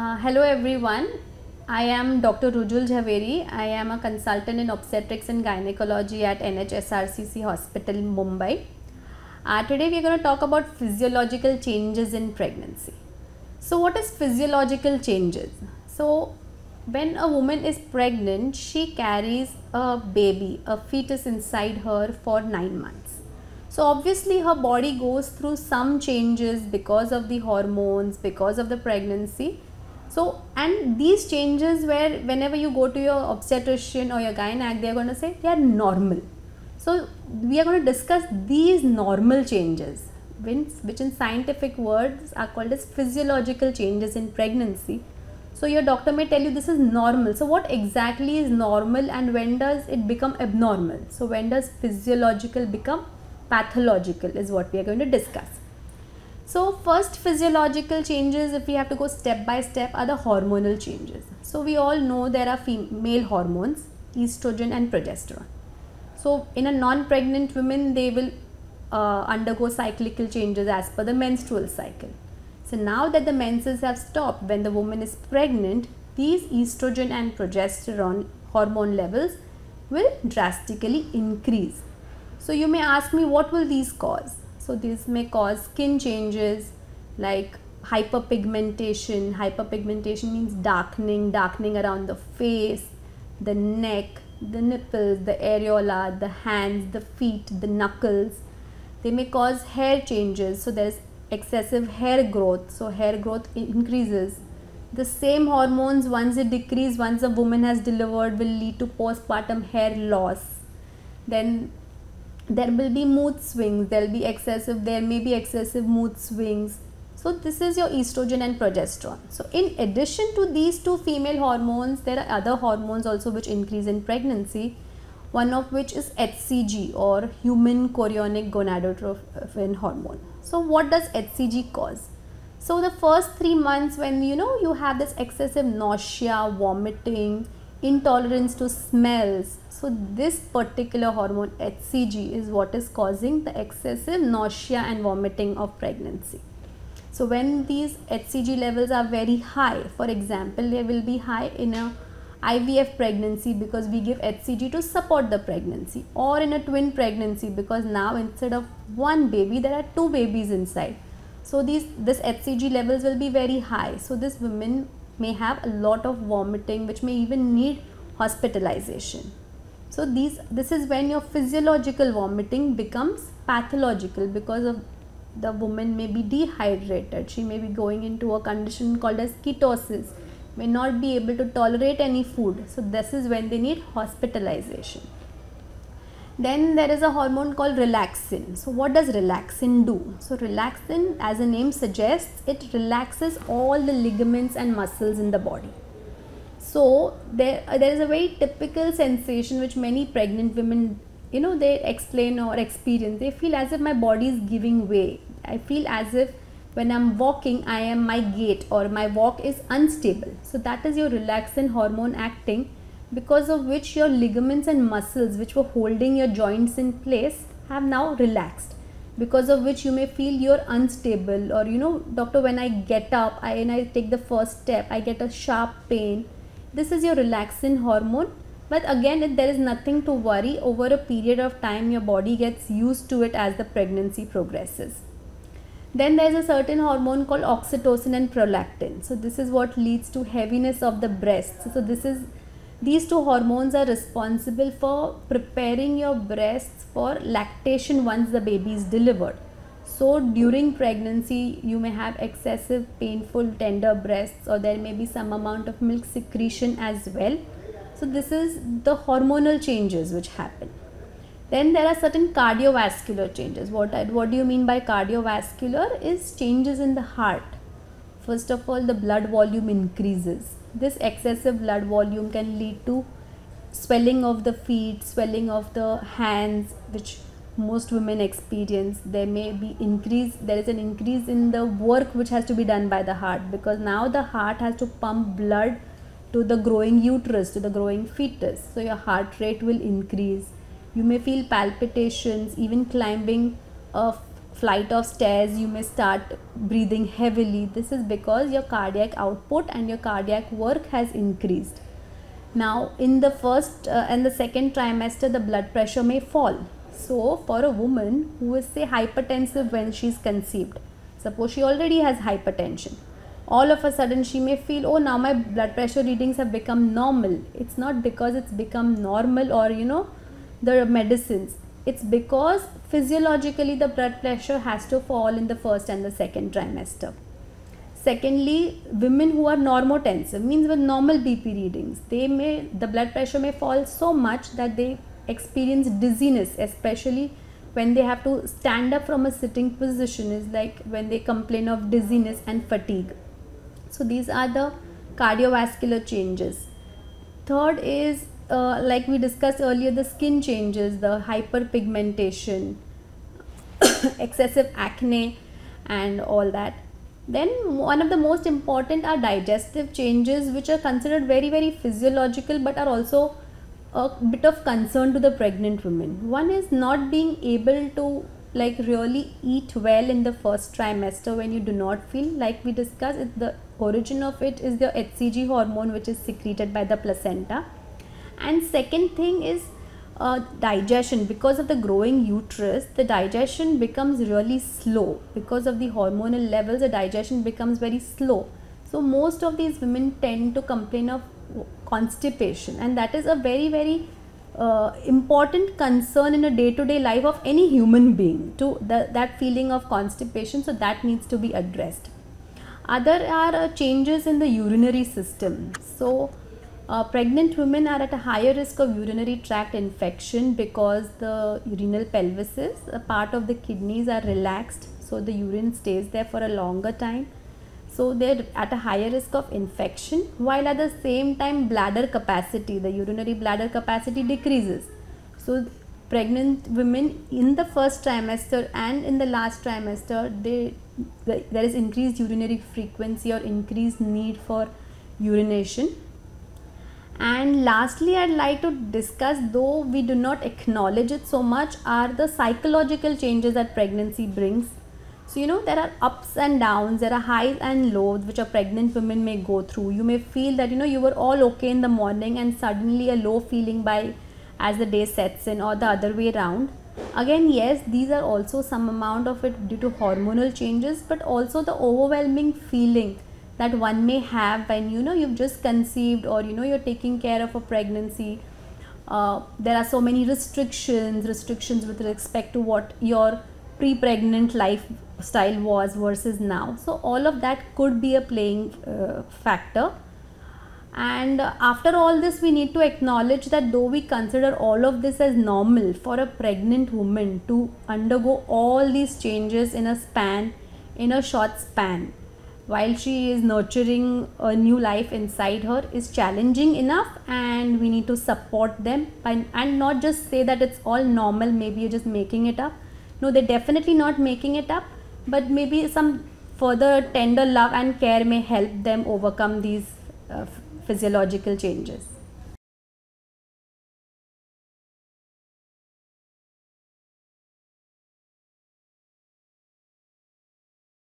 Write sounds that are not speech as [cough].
Uh, hello everyone. I am Dr. Rujul Jhaveri. I am a consultant in obstetrics and gynecology at NHSRCC Hospital, Mumbai. Uh, today we are going to talk about physiological changes in pregnancy. So, what is physiological changes? So, when a woman is pregnant, she carries a baby, a fetus inside her for nine months. So, obviously, her body goes through some changes because of the hormones, because of the pregnancy. So, and these changes, where whenever you go to your obstetrician or your gynec, they are going to say they are normal. So, we are going to discuss these normal changes, which in scientific words are called as physiological changes in pregnancy so your doctor may tell you this is normal. So what exactly is normal and when does it become abnormal? So when does physiological become pathological is what we are going to discuss. So first physiological changes if we have to go step by step are the hormonal changes. So we all know there are female hormones estrogen and progesterone. So in a non-pregnant woman they will uh, undergo cyclical changes as per the menstrual cycle. So now that the menses have stopped when the woman is pregnant, these estrogen and progesterone hormone levels will drastically increase. So you may ask me what will these cause? So these may cause skin changes like hyperpigmentation. Hyperpigmentation means darkening, darkening around the face, the neck, the nipples, the areola, the hands, the feet, the knuckles. They may cause hair changes. So there's excessive hair growth so hair growth increases the same hormones once it decrease once a woman has delivered will lead to postpartum hair loss then there will be mood swings there will be excessive there may be excessive mood swings so this is your estrogen and progesterone so in addition to these two female hormones there are other hormones also which increase in pregnancy one of which is HCG or human chorionic gonadotropin hormone. So what does HCG cause? So the first three months when you know you have this excessive nausea, vomiting, intolerance to smells. So this particular hormone HCG is what is causing the excessive nausea and vomiting of pregnancy. So when these HCG levels are very high, for example, they will be high in a IVF pregnancy because we give HCG to support the pregnancy or in a twin pregnancy because now instead of one baby there are two babies inside. So these this HCG levels will be very high. So this women may have a lot of vomiting which may even need hospitalization. So these this is when your physiological vomiting becomes pathological because of the woman may be dehydrated. She may be going into a condition called as ketosis may not be able to tolerate any food. So this is when they need hospitalization. Then there is a hormone called relaxin. So what does relaxin do? So relaxin as the name suggests it relaxes all the ligaments and muscles in the body. So there, uh, there is a very typical sensation which many pregnant women you know they explain or experience. They feel as if my body is giving way. I feel as if when I'm walking, I am my gait or my walk is unstable. So that is your relaxin hormone acting because of which your ligaments and muscles which were holding your joints in place have now relaxed because of which you may feel you're unstable or you know doctor when I get up I, and I take the first step I get a sharp pain this is your relaxin hormone but again there is nothing to worry over a period of time your body gets used to it as the pregnancy progresses then there is a certain hormone called oxytocin and prolactin. So this is what leads to heaviness of the breasts. So this is these two hormones are responsible for preparing your breasts for lactation once the baby is delivered. So during pregnancy you may have excessive painful tender breasts or there may be some amount of milk secretion as well. So this is the hormonal changes which happen. Then there are certain cardiovascular changes. What, what do you mean by cardiovascular? Is changes in the heart. First of all, the blood volume increases. This excessive blood volume can lead to swelling of the feet, swelling of the hands, which most women experience. There may be increase, there is an increase in the work which has to be done by the heart because now the heart has to pump blood to the growing uterus, to the growing fetus. So your heart rate will increase you may feel palpitations, even climbing a flight of stairs you may start breathing heavily. This is because your cardiac output and your cardiac work has increased. Now in the first uh, and the second trimester the blood pressure may fall. So for a woman who is say hypertensive when she is conceived suppose she already has hypertension all of a sudden she may feel oh now my blood pressure readings have become normal. It's not because it's become normal or you know the medicines it's because physiologically the blood pressure has to fall in the first and the second trimester. Secondly women who are normotensive means with normal bp readings they may the blood pressure may fall so much that they experience dizziness especially when they have to stand up from a sitting position is like when they complain of dizziness and fatigue. So these are the cardiovascular changes. Third is uh, like we discussed earlier the skin changes the hyperpigmentation [coughs] excessive acne and all that then one of the most important are digestive changes which are considered very very physiological but are also a bit of concern to the pregnant women. One is not being able to like really eat well in the first trimester when you do not feel like we discussed the origin of it is the hcg hormone which is secreted by the placenta and second thing is uh, digestion. Because of the growing uterus the digestion becomes really slow. Because of the hormonal levels the digestion becomes very slow. So most of these women tend to complain of constipation. And that is a very very uh, important concern in a day-to-day life of any human being to the, that feeling of constipation. So that needs to be addressed. Other are uh, changes in the urinary system. So uh, pregnant women are at a higher risk of urinary tract infection because the renal pelvises a part of the kidneys are relaxed so the urine stays there for a longer time. So they're at a higher risk of infection while at the same time bladder capacity the urinary bladder capacity decreases. So pregnant women in the first trimester and in the last trimester they there is increased urinary frequency or increased need for urination and lastly i'd like to discuss though we do not acknowledge it so much are the psychological changes that pregnancy brings so, you know, there are ups and downs, there are highs and lows which a pregnant woman may go through. You may feel that, you know, you were all okay in the morning and suddenly a low feeling by as the day sets in or the other way around. Again, yes, these are also some amount of it due to hormonal changes, but also the overwhelming feeling that one may have when you know you've just conceived or you know you're taking care of a pregnancy. Uh, there are so many restrictions, restrictions with respect to what your pre-pregnant lifestyle was versus now so all of that could be a playing uh, factor and after all this we need to acknowledge that though we consider all of this as normal for a pregnant woman to undergo all these changes in a span in a short span while she is nurturing a new life inside her is challenging enough and we need to support them and not just say that it's all normal maybe you're just making it up. No they're definitely not making it up but maybe some further tender love and care may help them overcome these uh, physiological changes